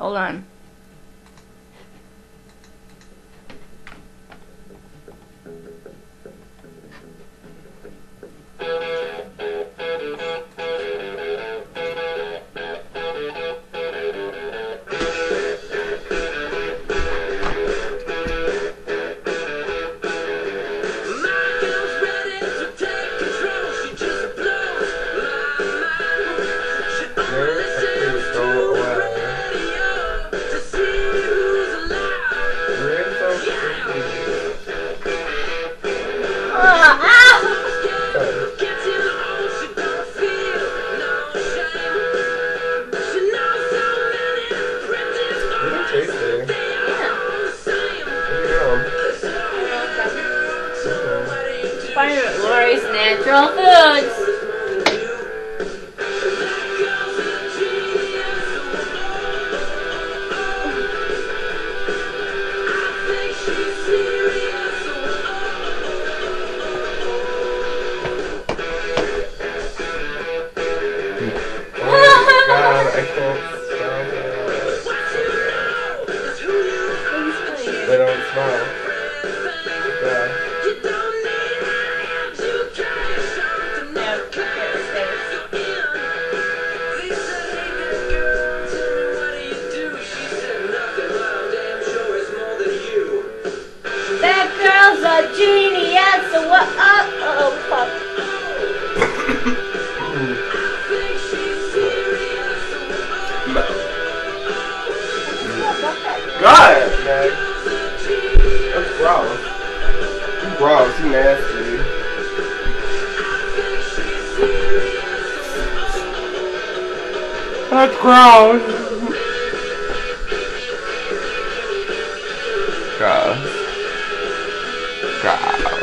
Hold on. It Natural Foods. Oh God, I can't stop it. They don't smile. God, Meg. That's gross. You gross. You nasty. That's gross. Gross. Gross.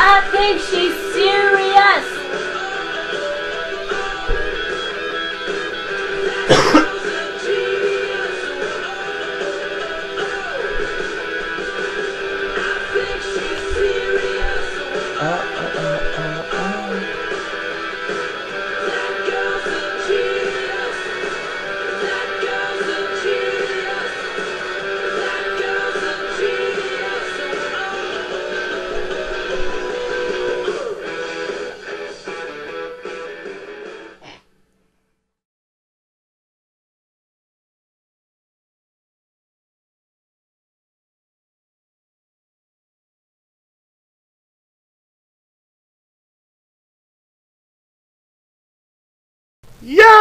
I think she's serious. Uh, Yeah!